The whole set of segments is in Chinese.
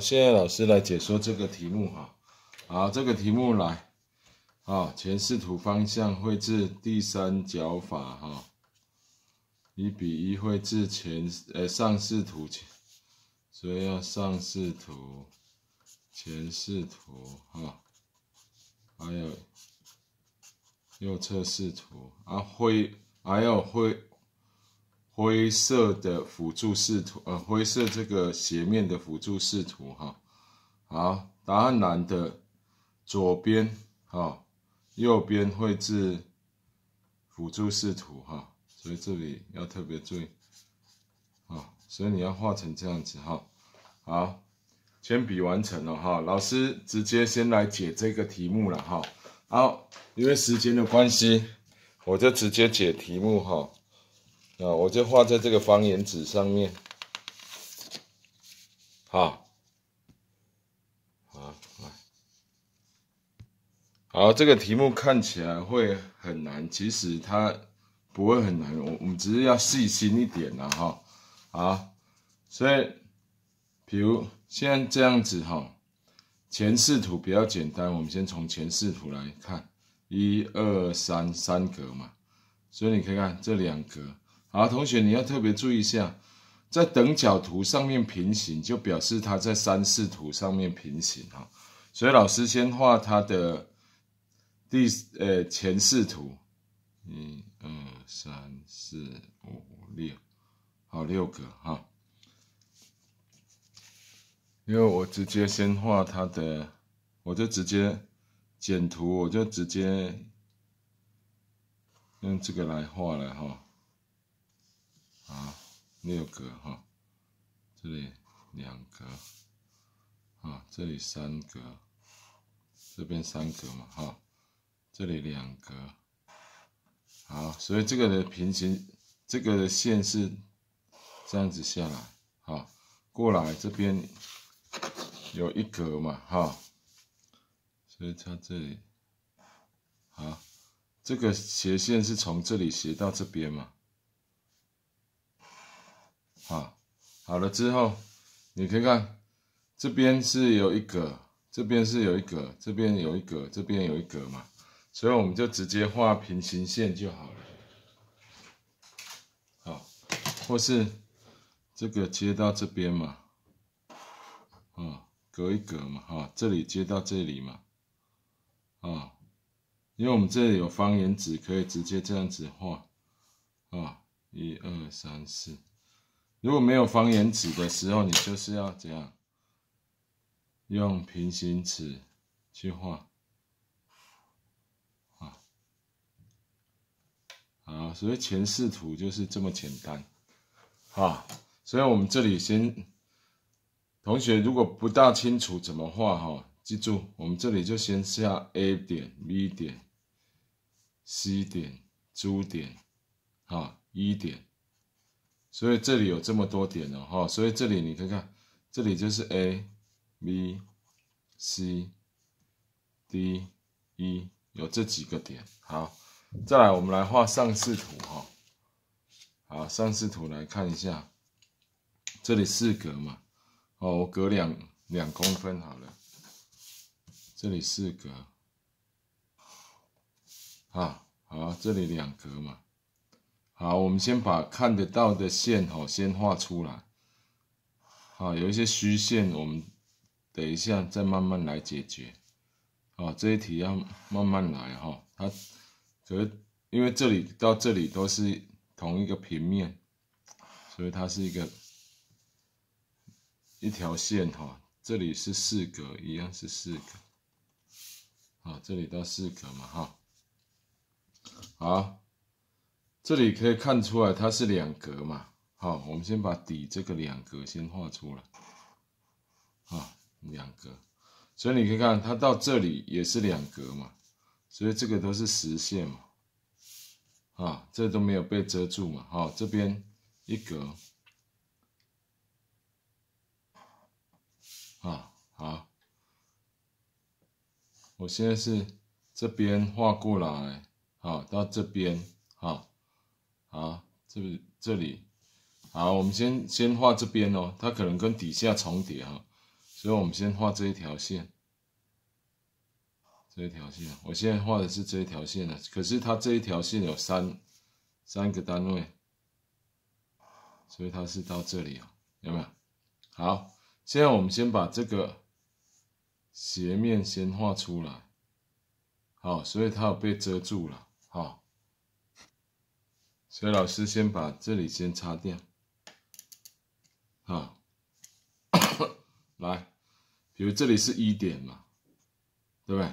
现在老师来解说这个题目哈，好，这个题目来，啊，前视图方向绘制第三角法哈，一比一绘制前呃上视图前，所以要上视图、前视图哈，还有右侧视图。啊灰还有灰。灰色的辅助视图，呃，灰色这个斜面的辅助视图，哈，好，答案栏的左边，哈，右边绘制辅助视图，哈，所以这里要特别注意，啊，所以你要画成这样子，哈，好，铅笔完成了，哈，老师直接先来解这个题目了，哈，好，因为时间的关系，我就直接解题目，哈。啊，我就画在这个方言纸上面，好，好，好，这个题目看起来会很难，其实它不会很难，我我们只是要细心一点啦，哈，好，所以，比如现在这样子哈，前视图比较简单，我们先从前视图来看，一二三三格嘛，所以你可以看这两格。好，同学，你要特别注意一下，在等角图上面平行，就表示它在三视图上面平行哈。所以老师先画它的第呃前视图，一二三四五六，好六个哈。因为我直接先画它的，我就直接剪图，我就直接用这个来画了哈。六格哈，这里两格，啊，这里三格，这边三格嘛哈，这里两格，好，所以这个的平行，这个的线是这样子下来，好，过来这边有一格嘛哈，所以它这里，啊，这个斜线是从这里斜到这边嘛。啊，好了之后，你可以看这边是有一格，这边是有一格，这边有一格，这边有一格嘛，所以我们就直接画平行线就好了。好，或是这个接到这边嘛，啊，隔一格嘛，哈，这里接到这里嘛，啊，因为我们这里有方圆纸，可以直接这样子画，啊，一二三四。如果没有方言纸的时候，你就是要怎样用平行尺去画啊？啊，所以前视图就是这么简单啊。所以我们这里先，同学如果不大清楚怎么画哈，记住我们这里就先下 A 点、B 点、C 点、D 点啊、E 点。所以这里有这么多点哦，哈，所以这里你看看，这里就是 A、B、C、D、E，有这几个点。好，再来我们来画上视图，哈，好，上视图来看一下，这里四格嘛，哦，我隔两两公分好了，这里四格，啊，好，这里两格嘛。好，我们先把看得到的线哈先画出来。好，有一些虚线，我们等一下再慢慢来解决。好，这一题要慢慢来哈。它可是因为这里到这里都是同一个平面，所以它是一个一条线哈。这里是四格，一样是四格。好，这里到四格嘛哈。好。这里可以看出来，它是两格嘛。好，我们先把底这个两格先画出来。啊，两格，所以你可以看，它到这里也是两格嘛。所以这个都是实线嘛。啊，这都没有被遮住嘛。好，这边一格。啊，好。我现在是这边画过来，好，到这边，好。好，这这里，好，我们先先画这边哦，它可能跟底下重叠哈，所以我们先画这一条线，这一条线，我现在画的是这一条线了。可是它这一条线有三三个单位，所以它是到这里啊，有没有？好，现在我们先把这个斜面先画出来，好，所以它有被遮住了，好，所以老师先把这里先擦掉，好，来。比如这里是一点嘛，对不对？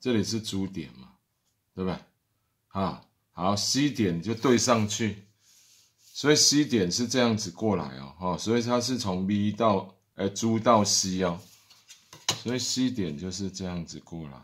这里是主点嘛，对不对？啊，好，C 点就对上去，所以 C 点是这样子过来哦，哈，所以它是从 V 到呃猪到 C 哦，所以 C 点就是这样子过来，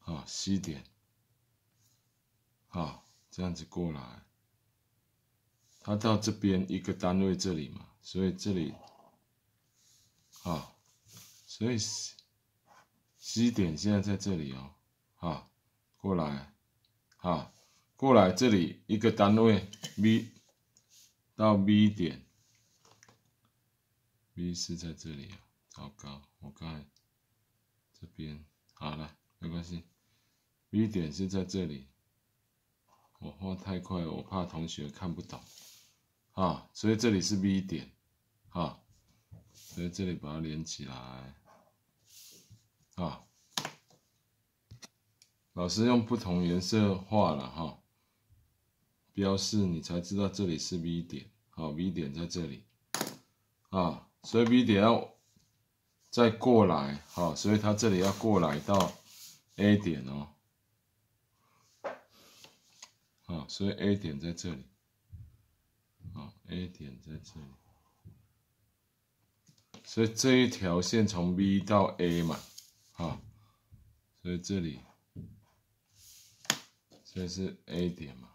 啊，C 点，啊，这样子过来，它到这边一个单位这里嘛，所以这里。啊，所以 C 点现在在这里哦，啊，过来，啊，过来这里一个单位 B 到 B 点，B 是在这里啊，糟糕，我刚才这边好了，没关系，B 点是在这里，我画太快，我怕同学看不懂，啊，所以这里是 B 点，啊。所以这里把它连起来，啊，老师用不同颜色画了哈，标示你才知道这里是 V 点，好，V 点在这里，啊，所以 V 点要再过来，好，所以它这里要过来到 A 点哦，啊，所以 A 点在这里，啊，A 点在这里。所以这一条线从 B 到 A 嘛，啊，所以这里，这是 A 点嘛，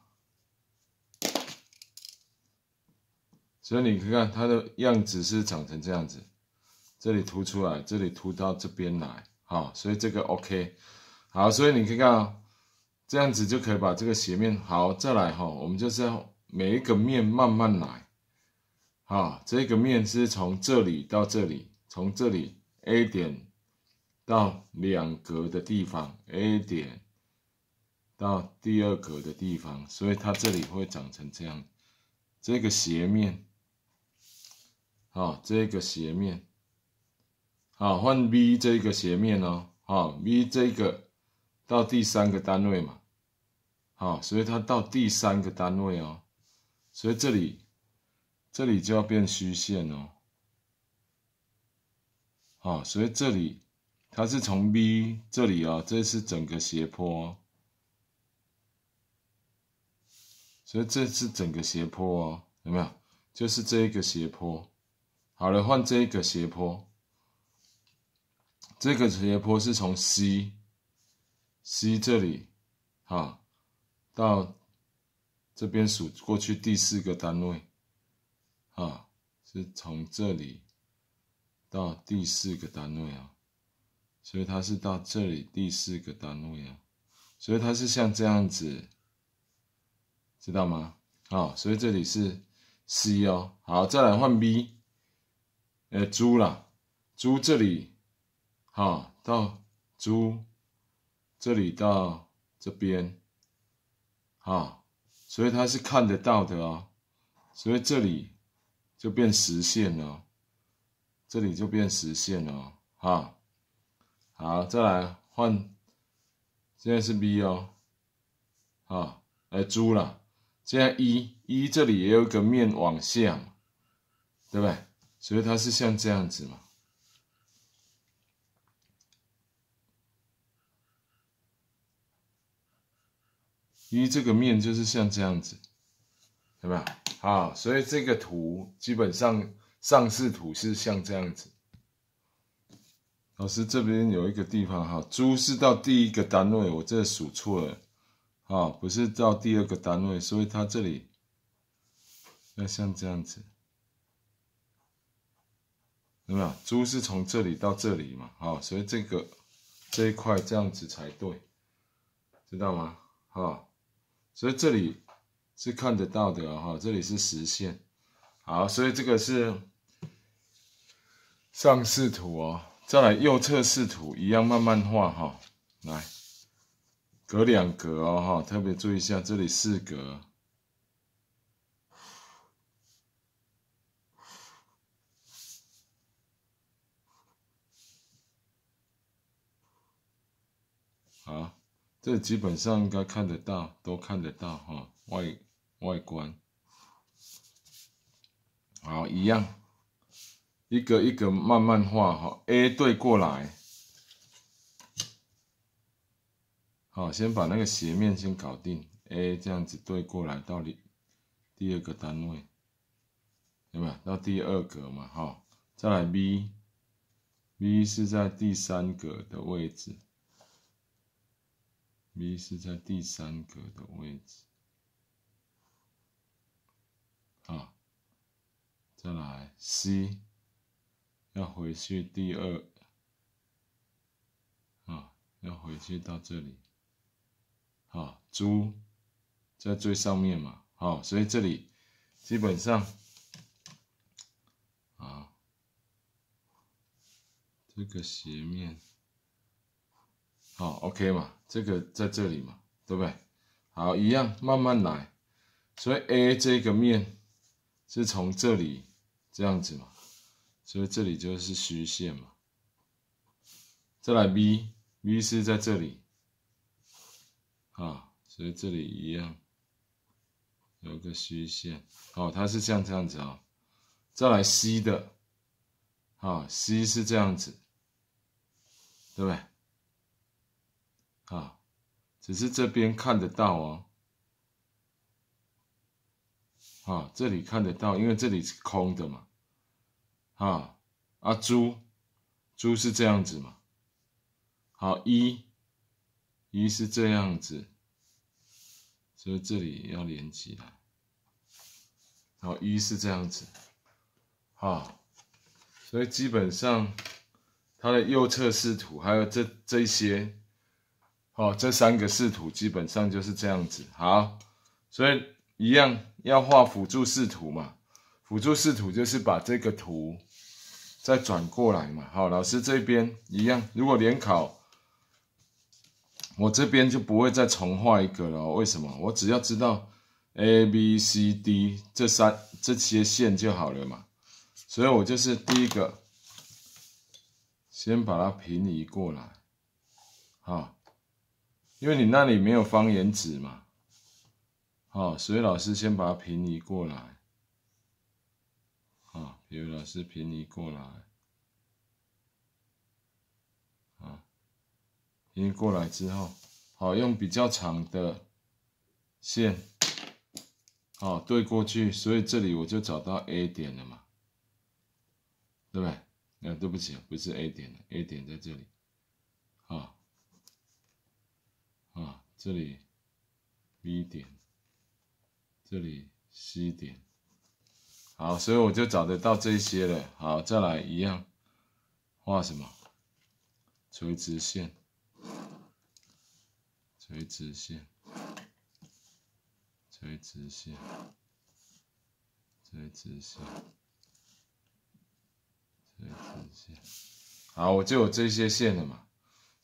所以你看看它的样子是长成这样子，这里凸出来，这里凸到这边来，好，所以这个 OK，好，所以你可以看啊，这样子就可以把这个斜面好再来哈，我们就是要每一个面慢慢来。啊，这个面是从这里到这里，从这里 A 点到两格的地方，A 点到第二格的地方，所以它这里会长成这样，这个斜面，啊，这个斜面，啊，换 B 这个斜面哦，啊，B 这个到第三个单位嘛，好，所以它到第三个单位哦，所以这里。这里就要变虚线哦，好，所以这里它是从 B 这里啊，这是整个斜坡，所以这是整个斜坡哦，有没有？就是这一个斜坡。好了，换这一个斜坡，这个斜坡是从 C C 这里，好，到这边数过去第四个单位。啊，是从这里到第四个单位啊，所以它是到这里第四个单位啊，所以它是像这样子，知道吗？好，所以这里是 C 哦。好，再来换 B，呃，猪啦，猪这里，好，到猪这里到这边，啊，所以它是看得到的哦，所以这里。就变实线了，这里就变实线了，啊，好，再来换，现在是 B 哦，啊，来猪了，现在一一这里也有一个面往下，对不对？所以它是像这样子嘛，一这个面就是像这样子，对吧？啊，所以这个图基本上上视图是像这样子。老师这边有一个地方哈，猪是到第一个单位，我这数错了，啊，不是到第二个单位，所以它这里要像这样子，有没有？猪是从这里到这里嘛，啊，所以这个这一块这样子才对，知道吗？啊，所以这里。是看得到的哈，这里是实线，好，所以这个是上视图哦，再来右侧视图一样慢慢画哈，来隔两格哦哈，特别注意一下这里四格。好，这基本上应该看得到，都看得到哈，外外观。好，一样，一个一个慢慢画哈。A 对过来，好，先把那个斜面先搞定。A 这样子对过来到第第二个单位，有没有？到第二格嘛，哈。再来 B，B 是在第三格的位置。B 是在第三格的位置，啊，再来 C 要回去第二，啊，要回去到这里，啊，猪在最上面嘛，好，所以这里基本上，啊，这个斜面。好，OK 嘛，这个在这里嘛，对不对？好，一样慢慢来。所以 A 这个面是从这里这样子嘛，所以这里就是虚线嘛。再来 B，B 是在这里，啊，所以这里一样有个虚线。哦，它是像这样子啊。再来 C 的，啊，C 是这样子，对不对？啊，只是这边看得到哦，啊，这里看得到，因为这里是空的嘛，啊，啊，猪，猪是这样子嘛，好，一，一是这样子，所以这里要连起来，好，一是这样子，啊，所以基本上它的右侧视图还有这这些。哦，这三个视图基本上就是这样子。好，所以一样要画辅助视图嘛。辅助视图就是把这个图再转过来嘛。好，老师这边一样，如果联考，我这边就不会再重画一个了。为什么？我只要知道 A、B、C、D 这三这些线就好了嘛。所以我就是第一个，先把它平移过来，好。因为你那里没有方言纸嘛，好，所以老师先把它平移过来，啊，比如老师平移过来，啊，平移过来之后，好，用比较长的线，好对过去，所以这里我就找到 A 点了嘛，对不对？那对不起，不是 A 点，A 点在这里，啊。啊，这里 B 点，这里 C 点，好，所以我就找得到这些了。好，再来一样，画什么？垂直线，垂直线，垂直线，垂直线，垂直线。好，我就有这些线了嘛。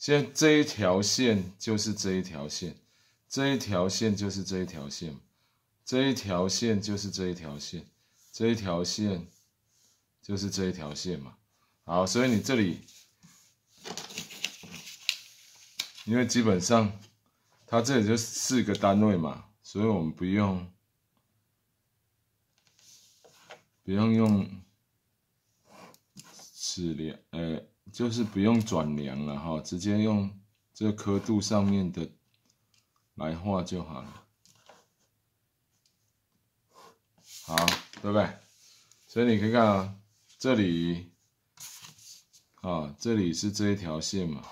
现在这一条线就是这一条线，这一条线就是这一条线，这一条线就是这一条线，这一条线就是这一条线嘛。好，所以你这里，因为基本上它这里就四个单位嘛，所以我们不用不用用尺量，呃。就是不用转量了哈，直接用这刻度上面的来画就好了。好，对不对？所以你可以看啊，这里啊，这里是这一条线嘛，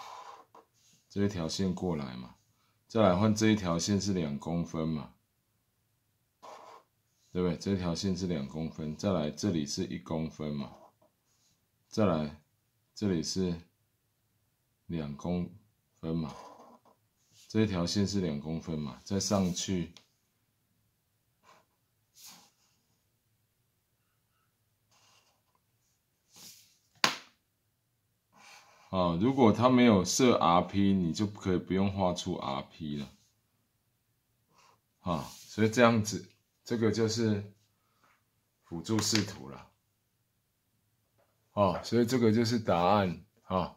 这一条线过来嘛，再来换这一条线是两公分嘛，对不对？这条线是两公分，再来这里是一公分嘛，再来。这里是两公分嘛这一条线是两公分嘛再上去啊如果它没有设 rp 你就可以不用画出 rp 了啊所以这样子这个就是辅助视图了哦所以这个就是答案啊